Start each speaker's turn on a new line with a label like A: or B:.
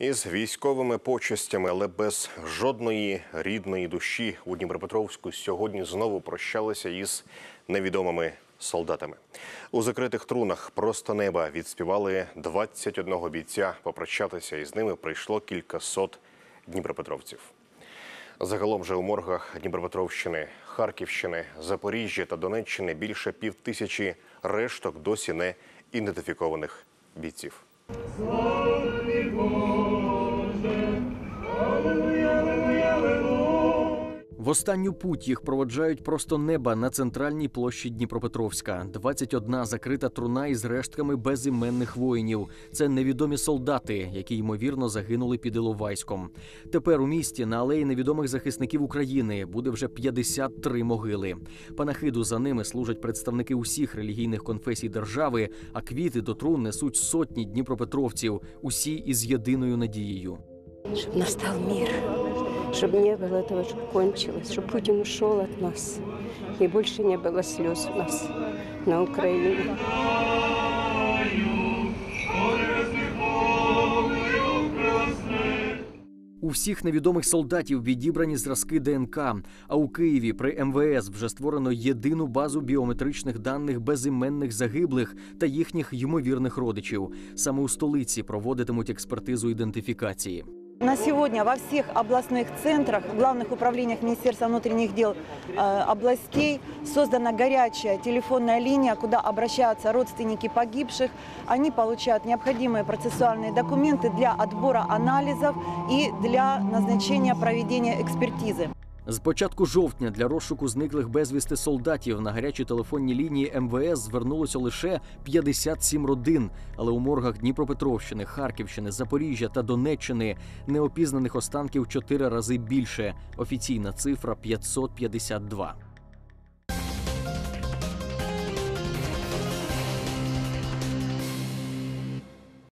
A: Із військовими почестями, але без жодної рідної душі у Дніпропетровську сьогодні знову прощалися із невідомими солдатами. У закритих трунах просто неба відспівали 21 бійця. Попрощатися із ними прийшло кількасот дніпропетровців. Загалом же у моргах Дніпропетровщини, Харківщини, Запоріжжя та Донеччини більше півтисячі решток досі не ідентифікованих бійців.
B: В останню путь їх проводжають просто неба на центральній площі Дніпропетровська. 21 закрита труна із рештками безіменних воїнів. Це невідомі солдати, які ймовірно загинули під Іловайськом. Тепер у місті на алеї невідомих захисників України буде вже 53 могили. Панахиду за ними служать представники усіх релігійних конфесій держави, а квіти до трун несуть сотні дніпропетровців, усі із єдиною надією.
C: чтобы настал мир, чтобы не было этого, чтобы кончилось, чтобы Путин ушел от нас, и больше не было слез у нас на Украине.
B: У всіх невідомих солдатів відібрані зразки ДНК. А у Києві при МВС вже створено єдину базу біометричних даних безіменних загиблих та їхніх ймовірних родичів. Саме у столиці проводитимуть експертизу ідентифікації.
D: На сегодня во всех областных центрах, главных управлениях Министерства внутренних дел э, областей создана горячая телефонная линия, куда обращаются родственники погибших. Они получают необходимые процессуальные документы для отбора анализов и для назначения проведения экспертизы.
B: З початку жовтня для розшуку зниклих безвісти солдатів на гарячі телефонні лінії МВС звернулося лише 57 родин. Але у моргах Дніпропетровщини, Харківщини, Запоріжжя та Донеччини неопізнаних останків чотири рази більше. Офіційна цифра 552.